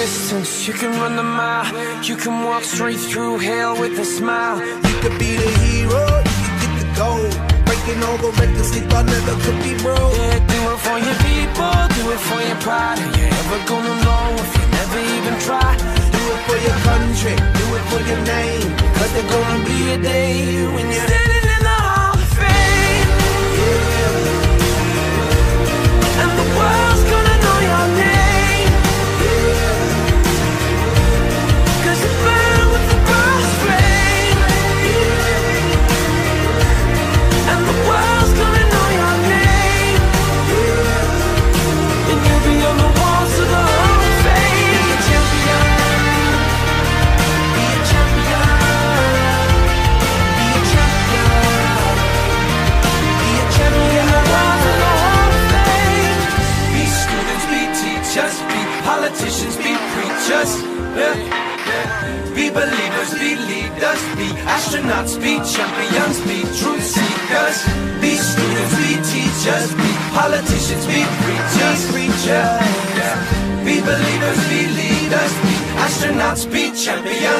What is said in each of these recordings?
distance, you can run the mile. You can walk straight through hell with a smile. You could be the hero, you can get the gold. Breaking all the records they thought never could be broke. Yeah, do it for your people, do it for your pride. Are you ever gonna know if you never even try? Do it for your country, do it for your name. Cause there's gonna be a day when you're standing in the Hall of Fame. And the world's teachers, be politicians, be preachers, preachers. Be believers, be leaders, be astronauts, be champions.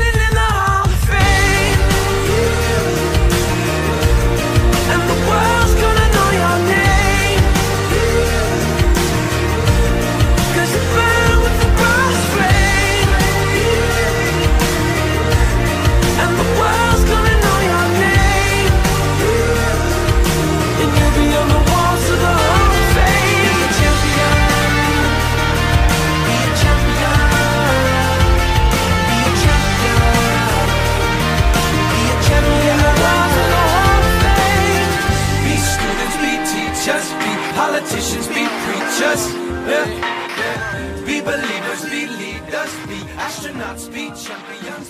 Yeah, yeah. Be believers, be leaders, be astronauts, be champions.